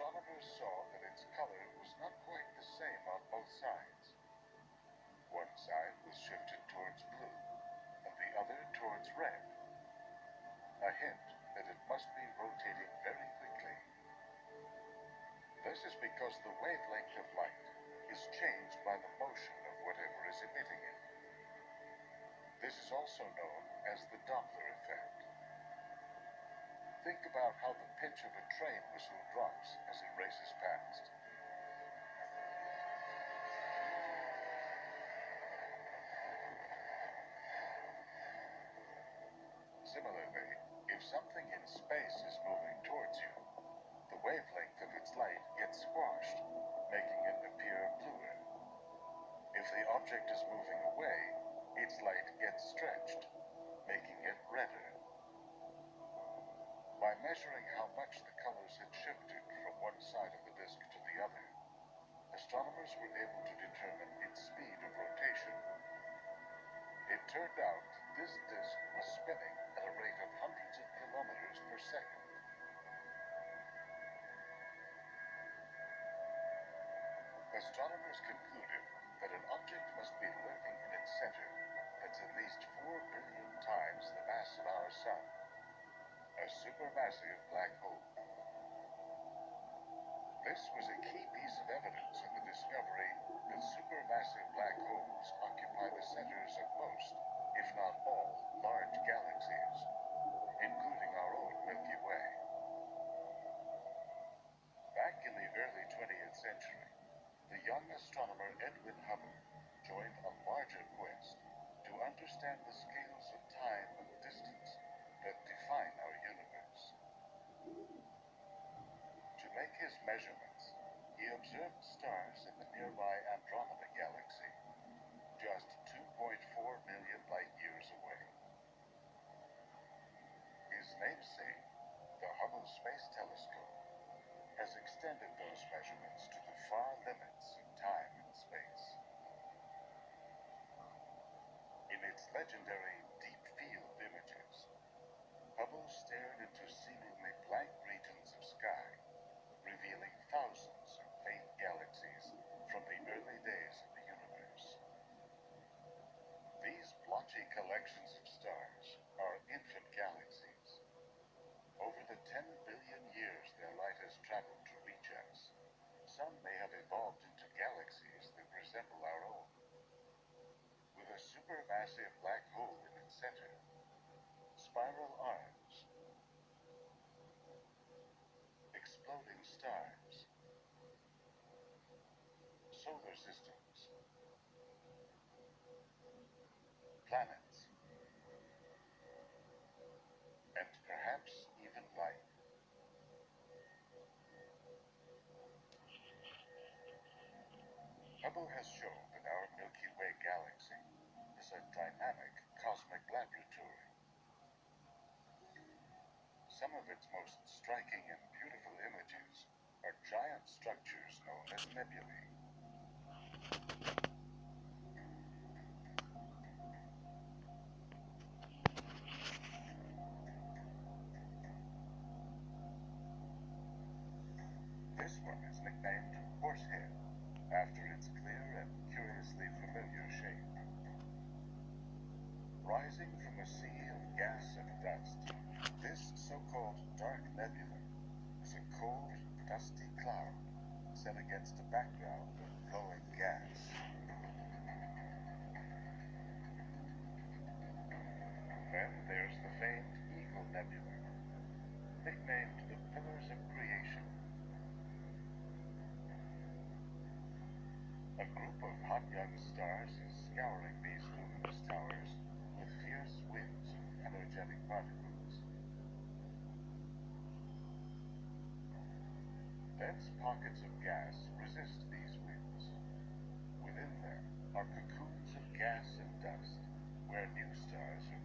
astronomers saw that its color was not quite the same on both sides. One side was shifted towards blue, and the other towards red. A hint that it must be rotating very quickly. This is because the wavelength of light is changed by the motion of whatever is emitting it. This is also known as the Doppler effect. Think about how the pitch of a train whistle drops as it races past. Similarly, if something in space is moving towards you, the wavelength of its light gets squashed, making it appear bluer. If the object is moving away, its light gets stretched, making it redder. By measuring how much the colors had shifted from one side of the disk to the other, astronomers were able to determine its speed of rotation. It turned out that this disk was spinning at a rate of hundreds of kilometers per second. Astronomers concluded that an object must be lurking in its center that's at least 4 supermassive black hole. This was a key piece of evidence in the discovery that supermassive black holes occupy the centers of most, if not all, large galaxies, including our own Milky Way. Back in the early 20th century, the young astronomer Edwin Hubble joined a larger quest to understand the scales of time make his measurements, he observed stars in the nearby Andromeda galaxy, just 2.4 million light years away. His namesake, the Hubble Space Telescope, has extended those measurements to the far limits of time and space. In its legendary deep field images, Hubble stared into seemingly blank regions of sky, collections of stars are infant galaxies. Over the 10 billion years their light has traveled to reach us, some may have evolved into galaxies that resemble our own. With a supermassive black hole in its center, spiral arms, exploding stars, solar systems, planets, and perhaps even life. Hubble has shown that our Milky Way galaxy is a dynamic cosmic laboratory. Some of its most striking and beautiful images are giant structures known as nebulae. This one is nicknamed Horsehead, after its clear and curiously familiar shape. Rising from a sea of gas and dust, this so-called dark nebula is a cold, dusty cloud set against a background of glowing gas. Then there's the famed Eagle Nebula, nicknamed the Pillars of A group of hot young stars is scouring these luminous towers with fierce winds of energetic particles. Dense pockets of gas resist these winds. Within them are cocoons of gas and dust where new stars are